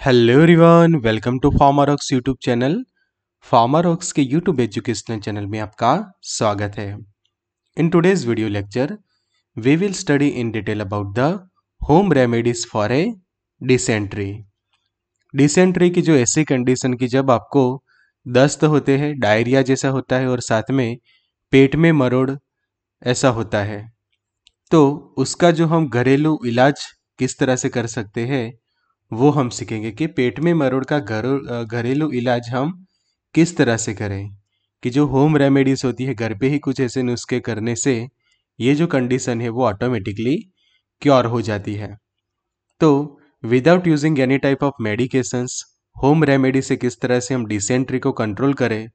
Hello everyone welcome to Pharmarocks YouTube channel Pharmarocks के YouTube educational channel में आपका स्वागत है। In today's video lecture we will study in detail about the home remedies for a dysentery dysentery की जो ऐसी condition की जब आपको दस्त होते हैं डायरिया जैसा होता है और साथ में पेट में मरोड़ ऐसा होता है तो उसका जो हम घरेलू इलाज किस तरह से कर सकते हैं वो हम सीखेंगे कि पेट में मरोड़ का घर, घरेलू इलाज हम किस तरह से करें। कि जो होम रेमेडीज होती है, घर पे ही कुछ ऐसे नुस्खे करने से ये जो कंडीशन है, वो ऑटोमेटिकली क्योर हो जाती है। तो without using any type of medications home remedy से किस तरह से हम डिसेंट्री को कंट्रोल करें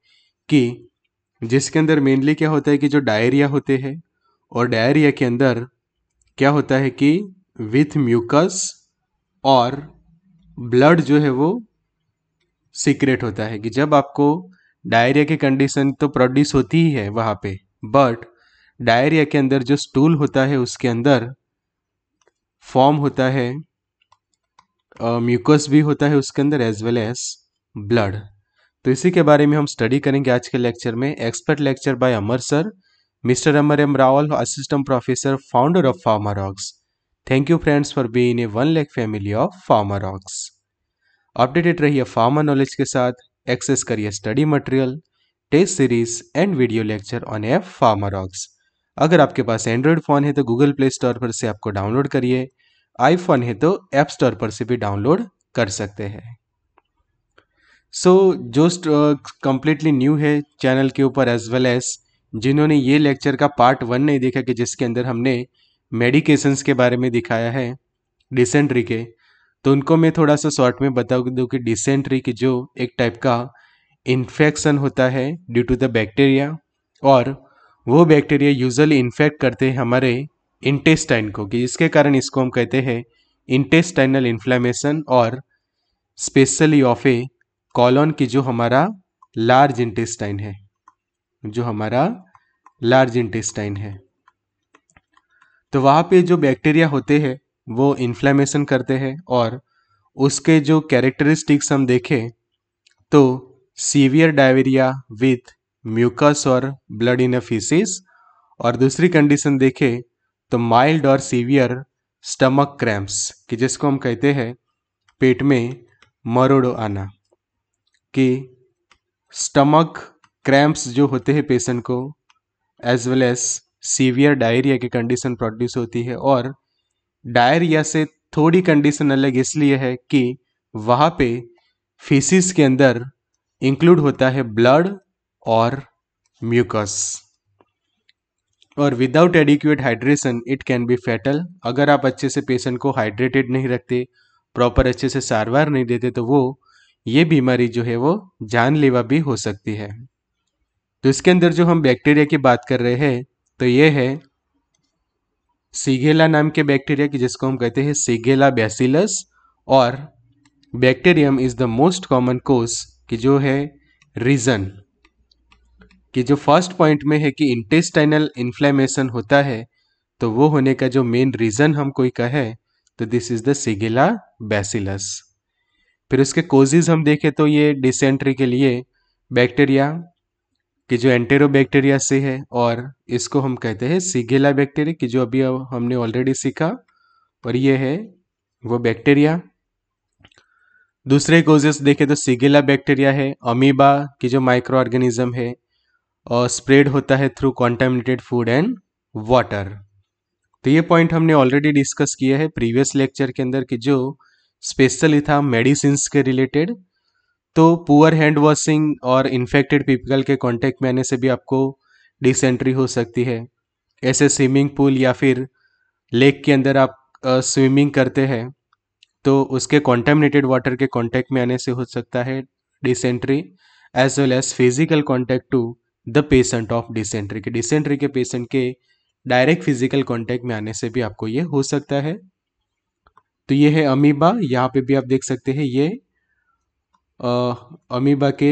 कि जिसके अंदर मेनली क्या होता है कि जो डायरिया होते हैं, और डायरिया के अंदर क्या होता है कि विथ म्यूकस और ब्लड जो है वो सीक्रेट होता है कि जब आपको डायरिया की कंडीशन तो प्रोड्यूस होती ही है वहाँ पे बट डायरिया के अंदर जो स्टूल होता है उसके अंदर फॉर्म होता है म्यूकस भी होता है उसके अंदर एज वेल एज ब्लड तो इसी के बारे में हम स्टडी करेंगे आज के लेक्चर में. Expert lecture by Amar sir mister Amar M Raval assistant professor founder of Pharmarocks thank you friends for being a one lakh family of Pharmarocks updated रहिए फार्मा नॉलेज के साथ एक्सेस करिए study material test series and video lecture on app Pharmarocks अगर आपके पास Android phone है तो Google play store पर से आपको डाउनलोड करिए। आईफोन है तो ऐप स्टोर पर से भी डाउनलोड कर सकते हैं। सो जो कंप्लीटली न्यू है चैनल के ऊपर एज वेल एज जिन्होंने ये लेक्चर का पार्ट वन नहीं देखा कि जिसके अंदर हमने मेडिकेशंस के बारे में दिखाया है डिसेंट्री के। तो उनको मैं थोड़ा सा शॉर्ट में बता दूँ कि डिसेंट्री की जो एक टाइप का इन्फेक्शन होता है ड्यू टू द बैक्टीरिया और वो बैक्टीरिया यूजली इन्फेक्ट करते हैं हमारे इंटेस्टाइन को, कि इसके कारण इसको हम कहते हैं इंटेस्टाइनल इन्फ्लेमेशन और स्पेशली ऑफ़ ए कॉलोन की जो हमारा लार्ज इंटेस्टाइन है, जो हमारा लार्ज इंटेस्टाइन है। तो वहाँ पे जो बैक्टीरिया होते हैं, वो इन्फ्लेमेशन करते हैं और उसके जो कैरेक्टरिस्टिक्स हम देखें तो सीवियर डायरिया विथ म्यूकस और ब्लड इन फीसिस और दूसरी कंडीशन देखें तो माइल्ड और सीवियर स्टमक क्रैम्प्स कि जिसको हम कहते हैं पेट में मरोड़ो आना कि स्टमक क्रैम्प्स जो होते हैं पेशेंट को as well as severe diarrhoea की कंडीशन प्रोड्यूस होती है और डायरिया से थोड़ी कंडीशन अलग इसलिए है कि वहाँ पे फीसिस के अंदर इंक्लूड होता है ब्लड और म्यूकस और without adequate hydration it can be fatal अगर आप अच्छे से पेशेंट को हाइड्रेटेड नहीं रखते प्रॉपर अच्छे से सारवार नहीं देते तो वो, ये बीमारी जो है वो जानलेवा भी हो सकती है। तो इसके अंदर जो हम बैक्टीरिया की बात कर रहे हैं तो ये है सीगेला नाम के बैक्टीरिया की जिसको हम कहते हैं सीगेला बेसिलस और bacterium is the most common cause कि जो है रीजन कि जो फ़र्स्ट पॉइंट में है कि इंटेस्टाइनल इन्फ्लेमेशन होता है तो वो होने का जो मेन रीजन हम कोई कहे तो this is the shigella bacillus फिर उसके कोजेज हम देखें तो ये डिसेंट्री के लिए बैक्टीरिया कि जो एंटेरोबैक्टीरिया से है और इसको हम कहते हैं सीगेला बैक्टीरिया कि जो अभी हमने ऑलरेडी सीखा, और ये है वो बैक्टीरिया दूसरे कोजेस देखें तो सीगेला बैक्टीरिया है अमीबा की जो माइक्रो ऑर्गेनिज्म है, और स्प्रेड होता है through contaminated food and water तो ये पॉइंट हमने ऑलरेडी डिस्कस किया है प्रीवियस लेक्चर के अंदर कि जो स्पेशली था मेडिसिन के रिलेटेड तो पुअर हैंड वॉशिंग और इन्फेक्टेड पीपल के कांटेक्ट में आने से भी आपको डिसेंट्री हो सकती है। ऐसे स्विमिंग पूल या फिर लेक के अंदर आप स्विमिंग करते हैं तो उसके कॉन्टेमिनेटेड वाटर के कांटेक्ट में आने से हो सकता है dysentery as well as physical contact to the patient of dysentery के डिसेंट्री के पेशेंट के डायरेक्ट फ़िज़िकल कांटेक्ट में आने से भी आपको ये हो सकता है। तो ये है अमीबा यहाँ पे भी आप देख सकते हैं, ये अमीबा के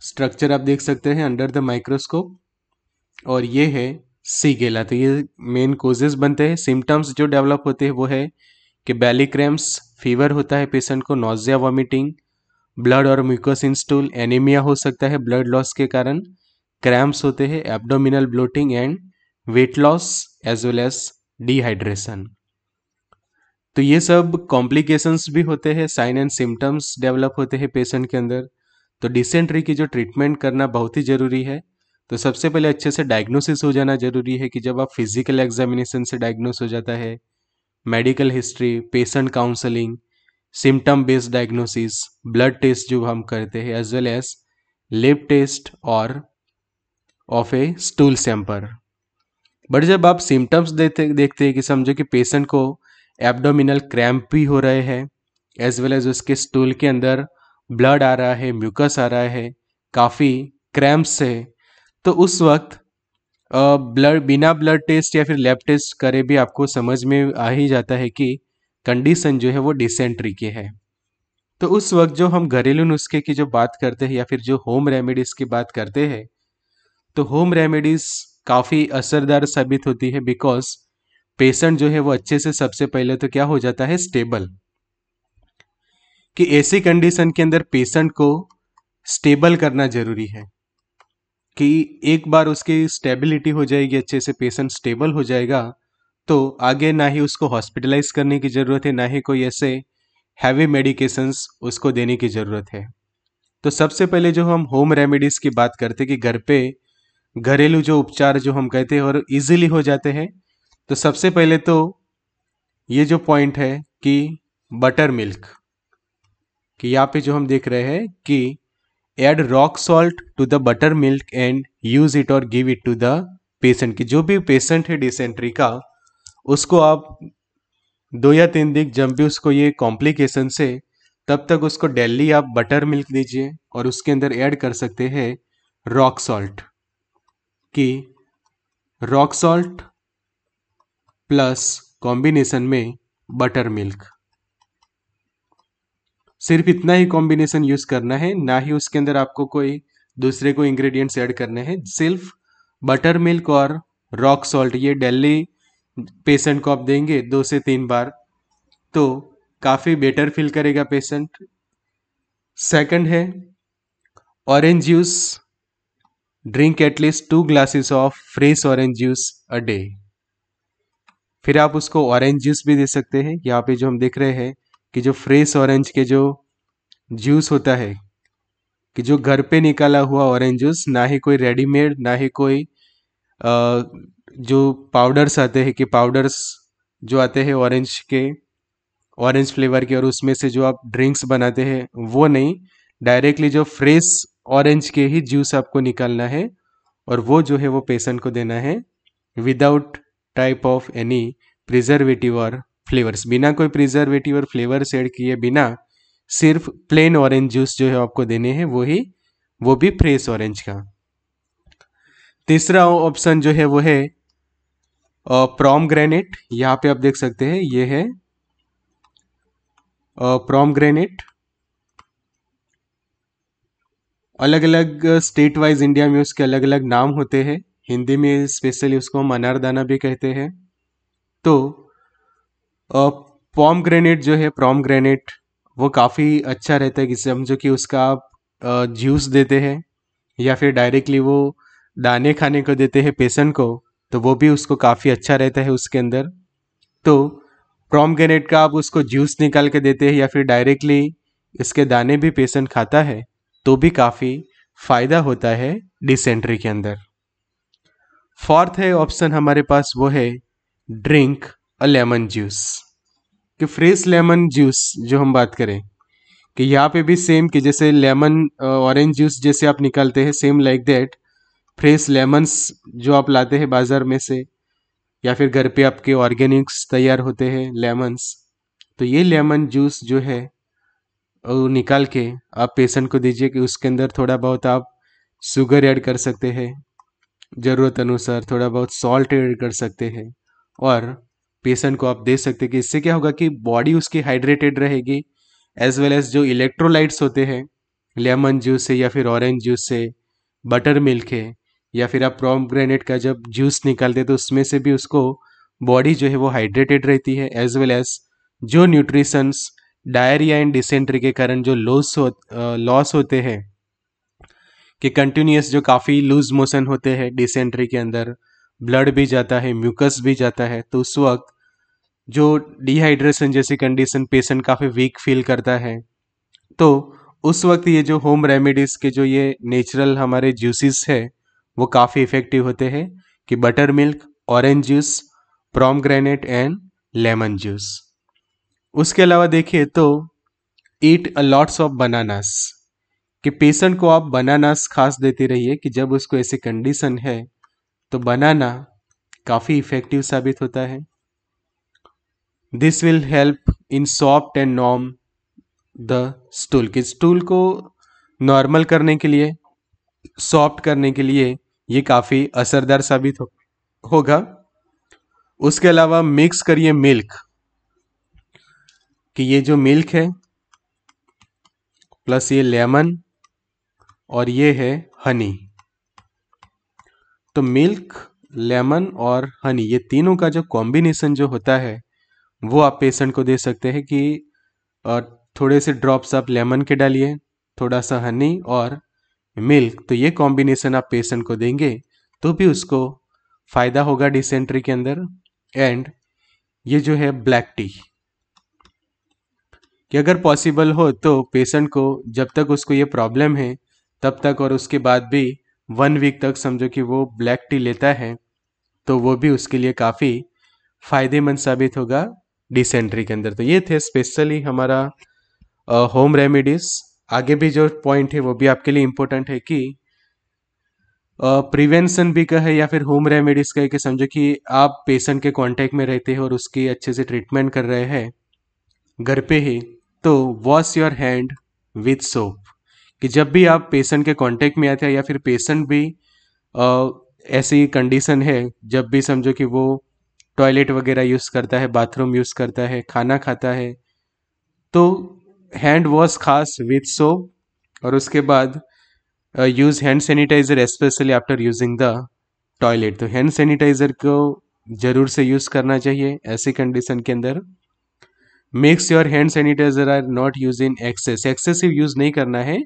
स्ट्रक्चर आप देख सकते हैं अंडर द माइक्रोस्कोप और ये है सीगेला तो ये मेन कोजेस बनते हैं। सिम्टम्स जो डेवलप होते हैं वो है कि बैली क्रैम्स फीवर होता है पेशेंट को नोजिया वॉमिटिंग ब्लड और म्यूकस इंस्टूल एनीमिया हो सकता है ब्लड लॉस के कारण क्रैम्प्स होते हैं abdominal bloating and weight loss as well as dehydration तो ये सब कॉम्प्लिकेशंस भी होते हैं साइन एंड सिम्टम्स डेवलप होते हैं पेशेंट के अंदर। तो डिसेंट्री की जो ट्रीटमेंट करना बहुत ही ज़रूरी है। तो सबसे पहले अच्छे से डायग्नोसिस हो जाना ज़रूरी है कि जब आप फ़िज़िकल एग्जामिनेशन से डायग्नोस हो जाता है medical history patient counselling symptom based diagnosis blood test जो हम करते हैं as well as lab test और of a stool sample but जब आप सिम्टम्स देते, देखते हैं कि समझो कि पेशेंट को एब्डोमिनल क्रैम्प भी हो रहे हैं एज वेल एज उसके स्टूल के अंदर ब्लड आ रहा है म्यूकस आ रहा है, काफ़ी क्रैम्प्स है। तो उस वक्त ब्लड बिना ब्लड टेस्ट या फिर लैब टेस्ट करे भी आपको समझ में आ ही जाता है कि कंडीशन जो है वो डिसेंट्री की है। तो उस वक्त जो हम घरेलू नुस्खे की जो बात करते हैं या फिर जो होम रेमेडीज़ की बात करते हैं तो होम रेमेडीज़ काफ़ी असरदार साबित होती है बिकॉज़ पेशेंट जो है वो अच्छे से सबसे पहले तो क्या हो जाता है स्टेबल कि ऐसी कंडीशन के अंदर पेशेंट को स्टेबल करना ज़रूरी है, कि एक बार उसकी स्टेबिलिटी हो जाएगी, अच्छे से पेशेंट स्टेबल हो जाएगा तो आगे ना ही उसको हॉस्पिटलाइज करने की ज़रूरत है, ना ही कोई ऐसे हैवी मेडिकेशंस उसको देने की ज़रूरत है. तो सबसे पहले जो हम होम रेमेडीज़ की बात करते कि घर पे घरेलू जो उपचार जो हम कहते हैं और इजीली हो जाते हैं तो सबसे पहले तो ये जो पॉइंट है कि बटर मिल्क कि यहाँ पे जो हम देख रहे हैं कि add rock salt to the buttermilk and use it और give it to the patient की जो भी पेशेंट है डिसेंट्री का, उसको आप दो या तीन दिन जब भी उसको ये कॉम्प्लिकेशन से, तब तक उसको डेली आप बटर मिल्क दीजिए और उसके अंदर ऐड कर सकते हैं रॉक सॉल्ट कि रॉक सॉल्ट प्लस कॉम्बिनेशन में बटर मिल्क सिर्फ़ इतना ही कॉम्बिनेशन यूज़ करना है, ना ही उसके अंदर आपको कोई दूसरे को इंग्रेडिएंट्स ऐड करने हैं। सिर्फ़ बटर मिल्क और रॉक सॉल्ट, ये डेली पेशेंट को आप देंगे दो से तीन बार तो काफ़ी बेटर फील करेगा पेशेंट। सेकंड है, orange juice. Drink at least two glasses of fresh orange juice a day. फिर आप उसको ऑरेंज जूस भी दे सकते हैं यहाँ पे जो हम देख रहे हैं कि जो फ्रेश ऑरेंज के जो जूस होता है कि जो घर पे निकाला हुआ ऑरेंज जूस ना ही कोई रेडीमेड ना ही कोई आ, जो पाउडर्स आते हैं कि पाउडर्स जो आते हैं ऑरेंज के ऑरेंज फ्लेवर के और उसमें से जो आप ड्रिंक्स बनाते हैं वो नहीं। डायरेक्टली जो फ्रेश ऑरेंज के ही जूस आपको निकालना है और वो जो है वो पेशेंट को देना है without type of any preservative और फ्लेवर्स बिना कोई प्रिजर्वेटिव और फ्लेवर्स ऐड किए बिना सिर्फ़ प्लेन ऑरेंज जूस जो है आपको देने हैं, वो ही, वो भी फ्रेश ऑरेंज का। तीसरा ऑप्शन जो है, वो है प्रॉम ग्रेनेट यहाँ पे आप देख सकते हैं, ये है प्रॉम ग्रेनेट अलग अलग स्टेट वाइज इंडिया में उसके अलग अलग नाम होते हैं। हिंदी में स्पेशली उसको हम अनारदाना भी कहते हैं। तो पॉम ग्रेनेट जो है प्रॉम ग्रेनेट वो काफ़ी अच्छा रहता है कि समझो कि उसका आप जूस देते हैं, या फिर डायरेक्टली वो दाने खाने को देते हैं पेशेंट को तो वो भी उसको काफ़ी अच्छा रहता है उसके अंदर। तो प्रॉम ग्रेनेट का आप उसको जूस निकाल के देते हैं, या फिर डायरेक्टली इसके दाने भी पेशेंट खाता है तो भी काफ़ी फ़ायदा होता है डिसेंट्री के अंदर। फोर्थ है ऑप्शन हमारे पास वो है ड्रिंक अ लेमन जूस। कि फ्रेश लेमन जूस जो हम बात करें, कि यहाँ पे भी सेम कि जैसे लेमन ऑरेंज जूस जैसे आप निकालते हैं same like that fresh lemons जो आप लाते हैं बाज़ार में से, या फिर घर पे आपके ऑर्गेनिक्स तैयार होते हैं लेमन्स तो ये लेमन जूस जो है वो निकाल के आप पेशेंट को दीजिए कि उसके अंदर थोड़ा बहुत आप शुगर ऐड कर सकते हैं। ज़रूरत अनुसार थोड़ा बहुत सॉल्ट ऐड कर सकते हैं। और पेशेंट को आप दे सकते हैं कि इससे क्या होगा कि बॉडी उसकी हाइड्रेटेड रहेगी एज वेल एज जो इलेक्ट्रोलाइट्स होते हैं लेमन जूस से या फिर ऑरेंज जूस से बटर मिल्क है, या फिर आप प्रॉम ग्रेनेट का जब जूस निकालते तो उसमें से भी उसको बॉडी जो है वो हाइड्रेटेड रहती है एज वेल एज जो न्यूट्रिशंस डायरिया एंड डिसेंट्री के कारण जो लॉस हो लॉस होते हैं कि कंटिन्यूस जो काफ़ी लूज मोशन होते हैं डिसेंट्री के अंदर ब्लड भी जाता है म्यूकस भी जाता है तो उस वक्त जो डिहाइड्रेशन जैसी कंडीशन पेशेंट काफ़ी वीक फील करता है तो उस वक्त ये जो होम रेमेडीज़ के जो ये नेचुरल हमारे जूसेस है, वो काफ़ी इफ़ेक्टिव होते हैं कि buttermilk orange juice pomegranate and lemon juice उसके अलावा देखिए तो eat a lots of bananas कि पेशेंट को आप बनानास खास देते रहिए कि जब उसको ऐसी कंडीशन है तो बनाना काफ़ी इफ़ेक्टिव साबित होता है। This will help in soft and norm the stool कि स्टूल को नॉर्मल करने के लिए सॉफ्ट करने के लिए ये काफ़ी असरदार साबित हो, होगा। उसके अलावा मिक्स करिए मिल्क कि ये जो मिल्क है प्लस ये लेमन और ये है हनी तो मिल्क लेमन और हनी ये तीनों का जो कॉम्बिनेशन जो होता है, वो आप पेशेंट को दे सकते हैं कि थोड़े से ड्रॉप्स आप लेमन के डालिए, थोड़ा सा हनी और मिल्क तो ये कॉम्बिनेशन आप पेशेंट को देंगे तो भी उसको फ़ायदा होगा डिसेंट्री के अंदर एंड ये जो है ब्लैक टी कि अगर पॉसिबल हो तो पेशेंट को, जब तक उसको ये प्रॉब्लम है तब तक और उसके बाद भी वन वीक तक समझो कि वो ब्लैक टी लेता है तो वो भी उसके लिए काफ़ी फ़ायदेमंद साबित होगा डिसेंट्री के अंदर। तो ये थे स्पेशली हमारा होम रेमेडीज़ आगे भी जो पॉइंट है वो भी आपके लिए इम्पोर्टेंट है कि प्रिवेंशन भी का है या फिर होम रेमेडीज़ का है कि समझो कि आप पेशेंट के कांटेक्ट में रहते हैं और उसकी अच्छे से ट्रीटमेंट कर रहे हैं, घर पे ही तो wash your hand with soap कि जब भी आप पेशेंट के कांटेक्ट में आते हैं या फिर पेशेंट भी आ, ऐसी कंडीशन है जब भी समझो कि वो टॉयलेट वगैरह यूज़ करता है बाथरूम यूज़ करता है खाना खाता है तो हैंड वॉश खास विथ सोप और उसके बाद use hand sanitiser specially after using the toilet तो हैंड सैनिटाइज़र को ज़रूर से यूज़ करना चाहिए ऐसी कंडीशन के अंदर। Makes your hand sanitiser are not use in excess excessive use नहीं करना है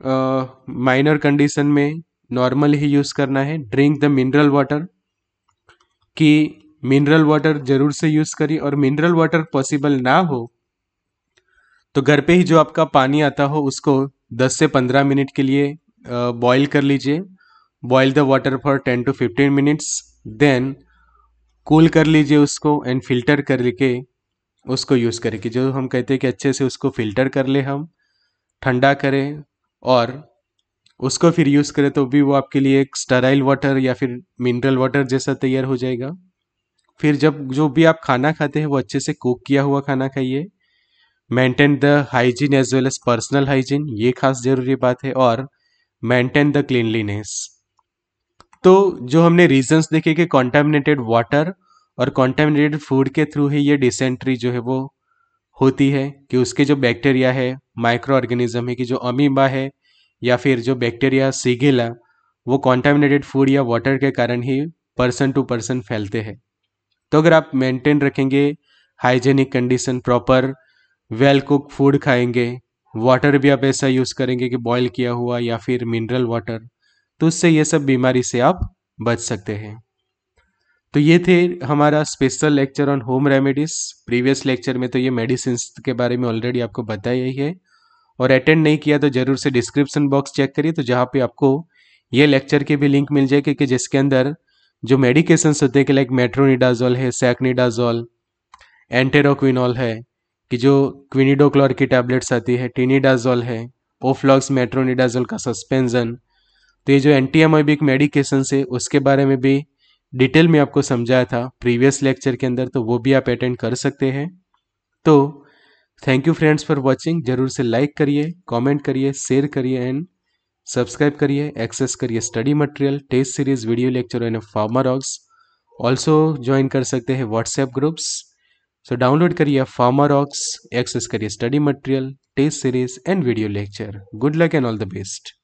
माइनर कंडीशन में नॉर्मल ही यूज़ करना है। ड्रिंक द मिनरल वाटर कि मिनरल वाटर ज़रूर से यूज़ करिए और मिनरल वाटर पॉसिबल ना हो तो घर पे ही जो आपका पानी आता हो, उसको 10 से 15 मिनट के लिए बॉईल कर लीजिए। Boil the water for 10 to 15 minutes then cool कर लीजिए उसको एंड फ़िल्टर करके उसको यूज़ करें कि जो हम कहते हैं कि अच्छे से उसको फ़िल्टर कर ले हम, ठंडा करें और उसको फिर यूज़ करें तो भी वो आपके लिए एक स्टराइल वाटर या फिर मिनरल वाटर जैसा तैयार हो जाएगा। फिर जब जो भी आप खाना खाते हैं, वो अच्छे से कुक किया हुआ खाना खाइए। Maintain the hygiene as well as personal hygiene ये खास ज़रूरी बात है और मेंटेन द क्लीनलीनेस तो जो हमने रीजंस देखे कि कॉन्टेमिनेटेड वाटर और कॉन्टेमिनेटेड फ़ूड के थ्रू ही ये डिसेंट्री जो है वो होती है कि उसके जो बैक्टीरिया है माइक्रो ऑर्गेनिज्म है कि जो अमीबा है या फिर जो बैक्टीरिया सीगेला, वो कॉन्टेमिनेटेड फ़ूड या वाटर के कारण ही पर्सन टू पर्सन फैलते हैं। तो अगर आप मेंटेन रखेंगे hygienic condition proper well cook food खाएँगे वाटर भी आप ऐसा यूज़ करेंगे कि बॉयल किया हुआ या फिर मिनरल वाटर तो उससे ये सब बीमारी से आप बच सकते हैं। तो ये थे हमारा special lecture on home remedies previous lecture में तो ये मेडिसिन के बारे में ऑलरेडी आपको बताया ही है। और अटेंड नहीं किया तो ज़रूर से डिस्क्रिप्शन बॉक्स चेक करिए तो जहाँ पे आपको ये लेक्चर की भी लिंक मिल जाएगी कि जिसके अंदर जो मेडिकेशन होते हैं कि लाइक मेट्रोनिडाजोल है सैकनीडाजोल एंटेरोक्विनॉल है, कि जो क्विनिडोक्लोर की टैबलेट्स आती है टीनिडाजोल है ओफ्लॉक्स मेट्रोनिडाजोल का सस्पेंजन तो ये जो एंटीएमोबिक मेडिकेशन है, उसके बारे में भी डिटेल में आपको समझाया था प्रीवियस लेक्चर के अंदर तो वो भी आप अटेंड कर सकते हैं। तो thank you friends for watching ज़रूर से लाइक करिए कमेंट करिए शेयर करिए एंड सब्सक्राइब करिए। एक्सेस करिए study material test series video lecture and farmer Pharmarocks also join कर सकते हैं व्हाट्सएप ग्रुप्स सो डाउनलोड करिए फार्मर फार्मारॉक्स एक्सेस करिए study material test series and video lecture good luck and all the best